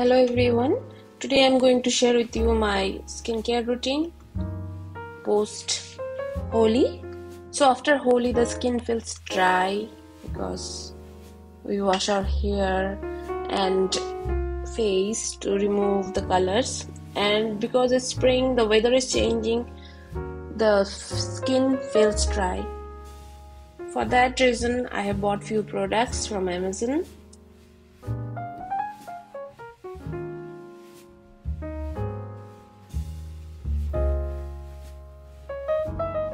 Hello everyone. Today I'm going to share with you my skincare routine post Holi. So after Holi the skin feels dry because we wash our hair and face to remove the colors and because it's spring the weather is changing the skin feels dry. For that reason I have bought few products from Amazon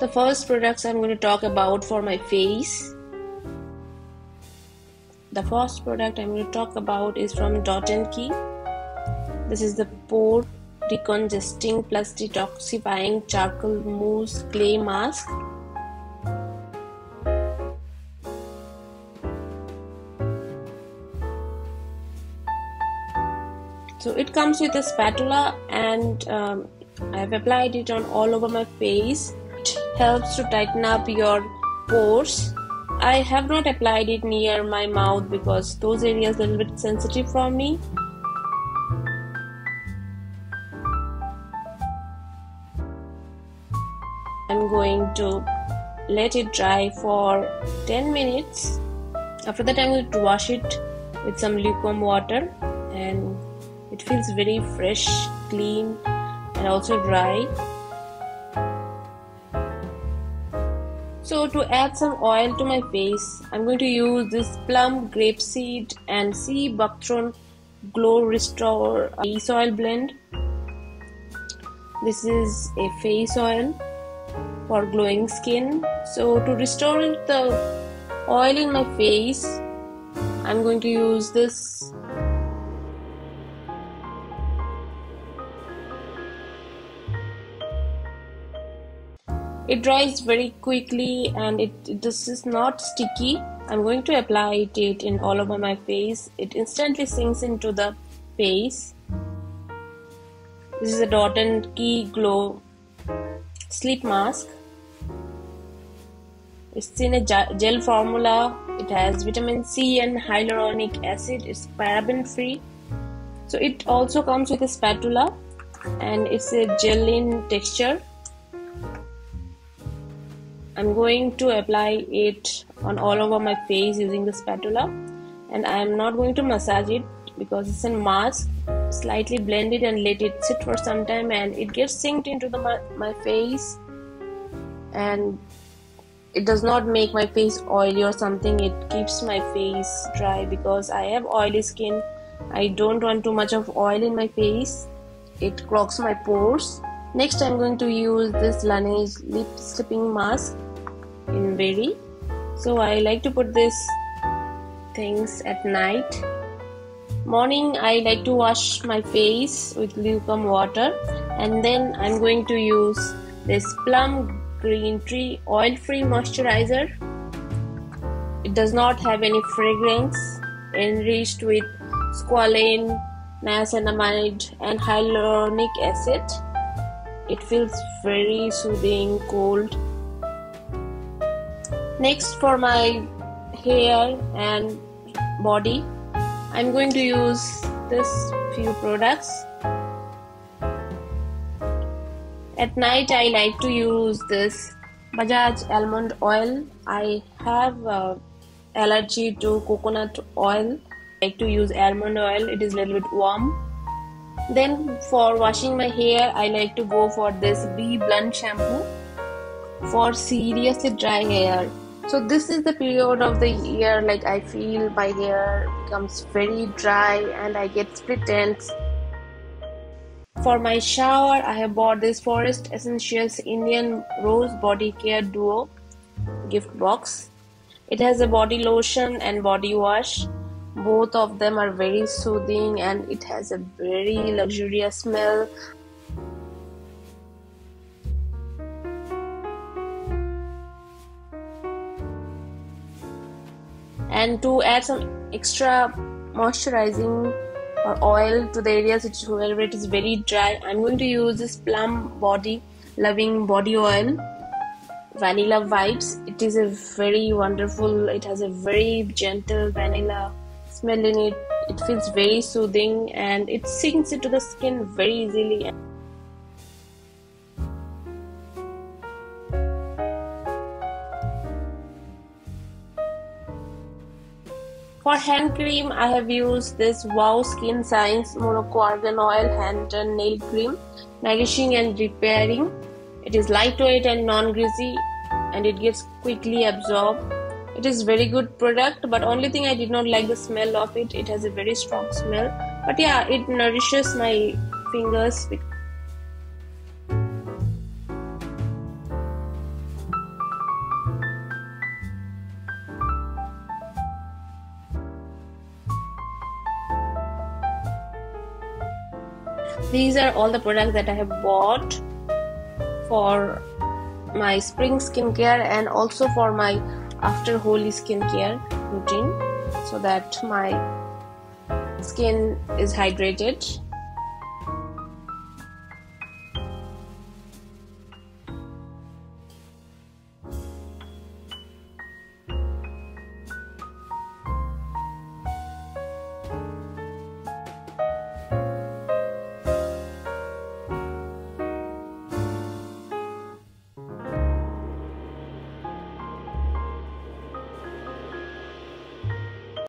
the first products I'm going to talk about for my face. The first product I'm going to talk about is from Dot and Key. This is the pore decongesting plus detoxifying charcoal mousse clay mask. So it comes with a spatula and um, I have applied it on all over my face helps to tighten up your pores. I have not applied it near my mouth because those areas are a little bit sensitive for me. I'm going to let it dry for 10 minutes. After that, I'm going to wash it with some lukewarm water and it feels very fresh, clean, and also dry. So to add some oil to my face, I'm going to use this plum grapeseed and sea buckthorn glow restore uh, face oil blend. This is a face oil for glowing skin. So to restore the oil in my face, I'm going to use this it dries very quickly and it this is not sticky. I'm going to apply it in all over my face. It instantly sinks into the face. This is a dot and key glow sleep mask. It's in a gel formula. It has vitamin c and hyaluronic acid. It's paraben free so it also comes with a spatula and it's a gel in texture I'm going to apply it on all over my face using the spatula. And I am not going to massage it because it's a mask slightly blend it and let it sit for some time and it gets synced into the my, my face. And it does not make my face oily or something. It keeps my face dry because I have oily skin. I don't want too much of oil in my face. It clogs my pores. Next I'm going to use this Laneige lip sleeping mask in so I like to put this things at night. Morning I like to wash my face with lukewarm water. And then I'm going to use this plum green tea oil free moisturizer. It does not have any fragrance enriched with squalane niacinamide and hyaluronic acid. It feels very soothing cold next for my hair and body I'm going to use this few products. At night I like to use this Bajaj almond oil. I have uh, allergy to coconut oil. I like to use almond oil. It is a little bit warm. Then for washing my hair I like to go for this BBlunt shampoo for seriously dry hair so this is the period of the year like i feel my hair becomes very dry and i get split ends for my shower i have bought this forest essentials indian rose body care duo gift box. It has a body lotion and body wash. Both of them are very soothing and it has a very luxurious smell and to add some extra moisturizing or oil to the areas which wherever it is very dry i'm going to use this plum body loving body oil vanilla vibes. It is a very wonderful it has a very gentle vanilla smell in it. It feels very soothing and it sinks into the skin very easily For hand cream, I have used this Wow Skin Science Morocco Argan Oil Hand and Nail Cream, nourishing and repairing. It is lightweight and non-greasy and it gets quickly absorbed. It is very good product, but only thing I did not like the smell of it. It has a very strong smell, but yeah, it nourishes my fingers. These are all the products that I have bought for my spring skincare and also for my after Holi skincare routine so that my skin is hydrated